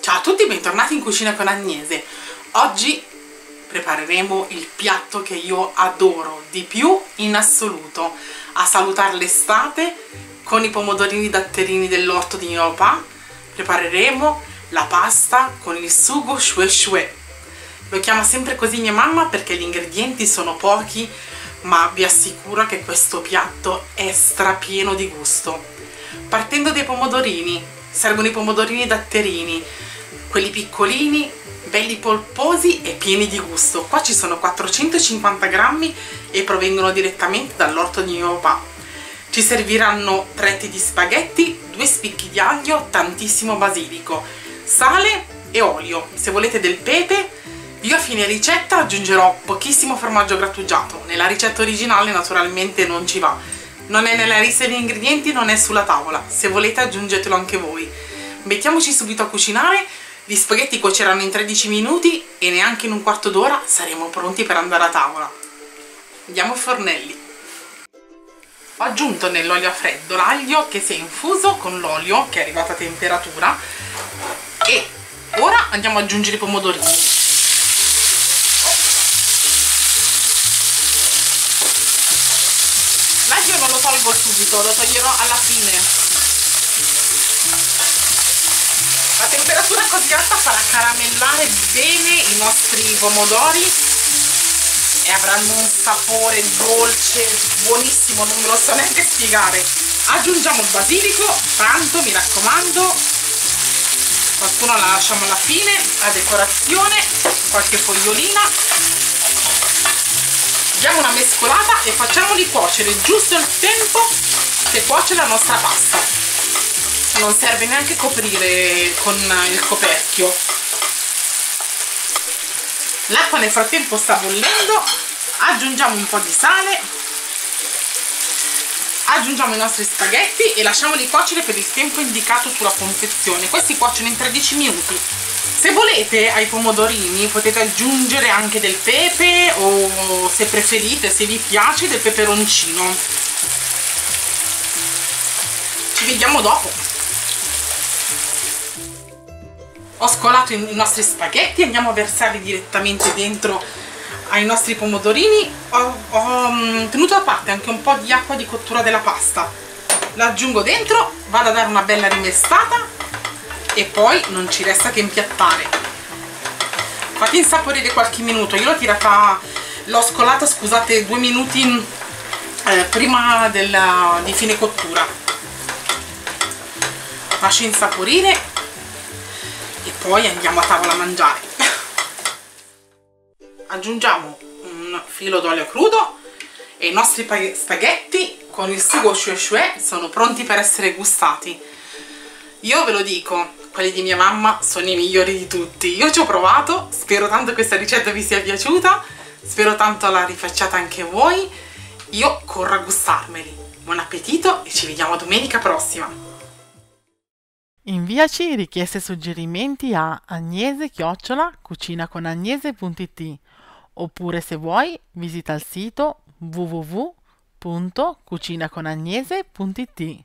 Ciao a tutti, bentornati in Cucina con Agnese. Oggi prepareremo il piatto che io adoro di più in assoluto. A salutare l'estate con i pomodorini datterini dell'orto di mio papà prepareremo la pasta con il sugo shue shue. Lo chiama sempre così mia mamma perché gli ingredienti sono pochi ma vi assicuro che questo piatto è strapieno di gusto. Partendo dai pomodorini, servono i pomodorini datterini, quelli piccolini, belli polposi e pieni di gusto. Qua ci sono 450 grammi e provengono direttamente dall'orto di mio papà. Ci serviranno 30 di spaghetti, due spicchi di aglio, tantissimo basilico, sale e olio. Se volete del pepe, io a fine ricetta aggiungerò pochissimo formaggio grattugiato. Nella ricetta originale naturalmente non ci va. Non è nella lista degli ingredienti, non è sulla tavola. Se volete aggiungetelo anche voi. Mettiamoci subito a cucinare gli spaghetti cuoceranno in 13 minuti e neanche in un quarto d'ora saremo pronti per andare a tavola. Andiamo ai fornelli. Ho aggiunto nell'olio a freddo l'aglio che si è infuso con l'olio che è arrivato a temperatura e ora andiamo ad aggiungere i pomodorini. L'aglio non lo tolgo subito, lo toglierò alla fine. La temperatura così alta farà caramellare bene i nostri pomodori e avranno un sapore dolce buonissimo non ve lo so neanche spiegare. Aggiungiamo il basilico tanto mi raccomando. Qualcuno la lasciamo alla fine a decorazione qualche fogliolina diamo una mescolata e facciamoli cuocere giusto il tempo che cuoce la nostra pasta. Non serve neanche coprire con il coperchio. L'acqua nel frattempo sta bollendo. Aggiungiamo un po' di sale. Aggiungiamo i nostri spaghetti e lasciamoli cuocere per il tempo indicato sulla confezione. Questi cuociono in 13 minuti se volete ai pomodorini potete aggiungere anche del pepe o se preferite, se vi piace, del peperoncino. Ci vediamo dopo. Ho scolato i nostri spaghetti andiamo a versarli direttamente dentro ai nostri pomodorini. Ho, ho mm, tenuto da parte anche un po' di acqua di cottura della pasta. L'aggiungo dentro vado a dare una bella rimestata e poi non ci resta che impiattare. Fate insaporire qualche minuto. Io l'ho tirata l'ho scolata scusate due minuti eh, prima della, di fine cottura. Lascio insaporire e poi andiamo a tavola a mangiare. Aggiungiamo un filo d'olio crudo e i nostri spaghetti con il sugo shue shue sono pronti per essere gustati. Io ve lo dico quelli di mia mamma sono i migliori di tutti. Io ci ho provato spero tanto questa ricetta vi sia piaciuta spero tanto la rifacciate anche voi. Io corro a gustarmeli. Buon appetito e ci vediamo domenica prossima. Inviaci richieste e suggerimenti a agnese-cucinaconagnese.it oppure se vuoi visita il sito www.cucinaconagnese.it